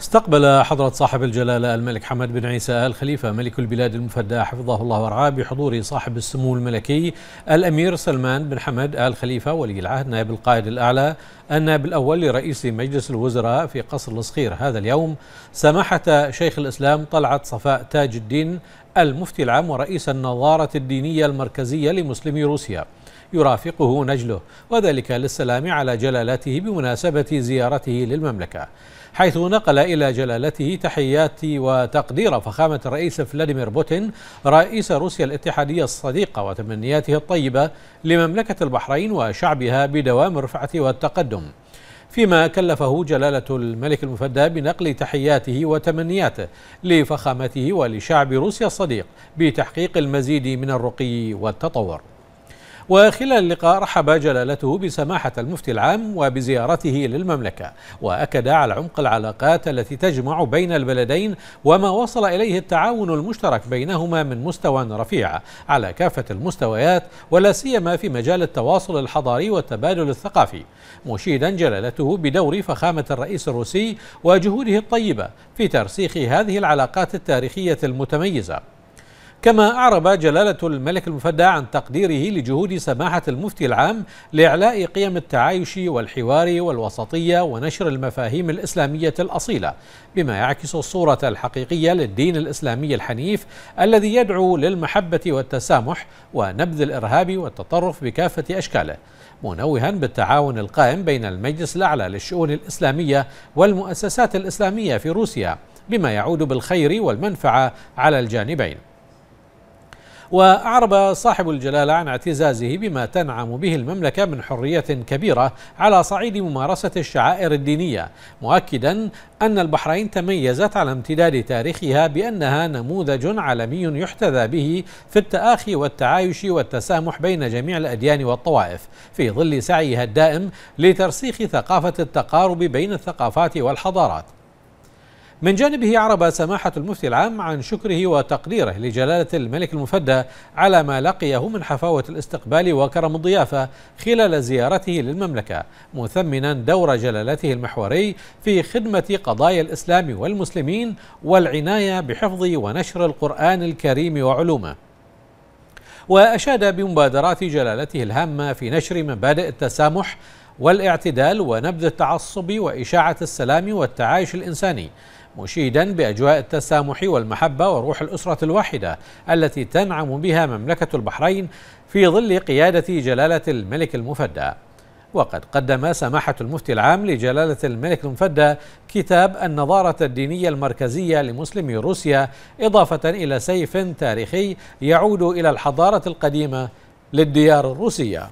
استقبل حضرة صاحب الجلالة الملك حمد بن عيسى آل خليفة ملك البلاد المفدى حفظه الله ورعاه بحضور صاحب السمو الملكي الأمير سلمان بن حمد آل خليفة ولي العهد نائب القائد الأعلى النائب الأول لرئيس مجلس الوزراء في قصر الصخير هذا اليوم سماحة شيخ الإسلام طلعت صفاء تاج الدين المفتي العام ورئيس النظارة الدينية المركزية لمسلمي روسيا. يرافقه نجله وذلك للسلام على جلالته بمناسبة زيارته للمملكة. حيث نقل إلى جلالته تحيات وتقدير فخامة الرئيس فلاديمير بوتين رئيس روسيا الاتحادية الصديقة وتمنياته الطيبة لمملكة البحرين وشعبها بدوام الرفعة والتقدم. فيما كلفه جلالة الملك المفدى بنقل تحياته وتمنياته لفخامته ولشعب روسيا الصديق بتحقيق المزيد من الرقي والتطور. وخلال اللقاء رحب جلالته بسماحة المفتي العام وبزيارته للمملكة وأكد على عمق العلاقات التي تجمع بين البلدين وما وصل إليه التعاون المشترك بينهما من مستوى رفيع على كافة المستويات ولا سيما في مجال التواصل الحضاري والتبادل الثقافي مشيدا جلالته بدور فخامة الرئيس الروسي وجهوده الطيبة في ترسيخ هذه العلاقات التاريخية المتميزة. كما أعرب جلالة الملك المفدى عن تقديره لجهود سماحة المفتي العام لإعلاء قيم التعايش والحوار والوسطية ونشر المفاهيم الإسلامية الأصيلة بما يعكس الصورة الحقيقية للدين الإسلامي الحنيف الذي يدعو للمحبة والتسامح ونبذ الإرهاب والتطرف بكافة أشكاله منوها بالتعاون القائم بين المجلس الأعلى للشؤون الإسلامية والمؤسسات الإسلامية في روسيا بما يعود بالخير والمنفعة على الجانبين. وأعرب صاحب الجلالة عن اعتزازه بما تنعم به المملكة من حرية كبيرة على صعيد ممارسة الشعائر الدينية مؤكدا أن البحرين تميزت على امتداد تاريخها بأنها نموذج عالمي يحتذى به في التآخي والتعايش والتسامح بين جميع الأديان والطوائف في ظل سعيها الدائم لترسيخ ثقافة التقارب بين الثقافات والحضارات. من جانبه أعرب سماحة المفتي العام عن شكره وتقديره لجلالة الملك المفدى على ما لقيه من حفاوة الاستقبال وكرم الضيافة خلال زيارته للمملكة مثمنا دور جلالته المحوري في خدمة قضايا الإسلام والمسلمين والعناية بحفظ ونشر القرآن الكريم وعلومه. وأشاد بمبادرات جلالته الهامة في نشر مبادئ التسامح والاعتدال ونبذ التعصب وإشاعة السلام والتعايش الإنساني مشيدا بأجواء التسامح والمحبة وروح الأسرة الواحدة التي تنعم بها مملكة البحرين في ظل قيادة جلالة الملك المفدى. وقد قدم سماحة المفتي العام لجلالة الملك المفدى كتاب النظارة الدينية المركزية لمسلمي روسيا إضافة إلى سيف تاريخي يعود إلى الحضارة القديمة للديار الروسية.